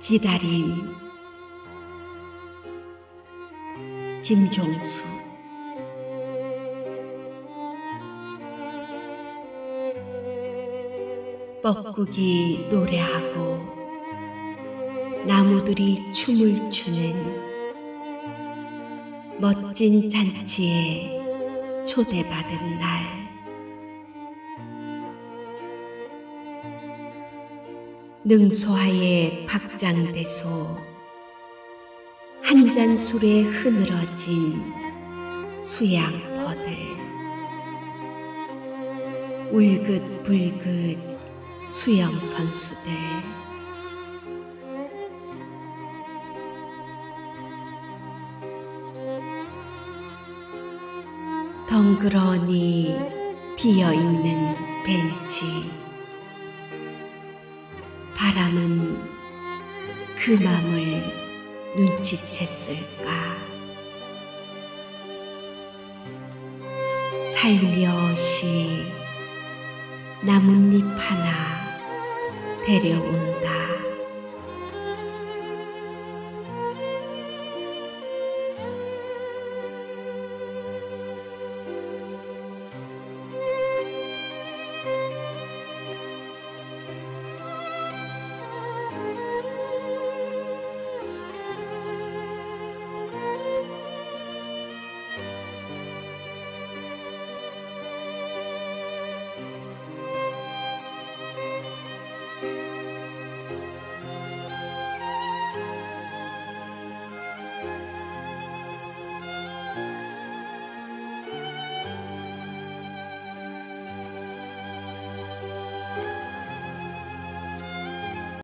기다림. 김종수. 뻐꾸기 노래하고 나무들이 춤을 추는 멋진 잔치에 초대받은 날 능소하의 박장대소. 한 잔 술에 흐느러진 수양버들. 울긋불긋 수영 선수들. 덩그러니 비어 있는 벤치 바람은 그 맘을 눈치챘을까? 살며시 나뭇잎 하나 데려온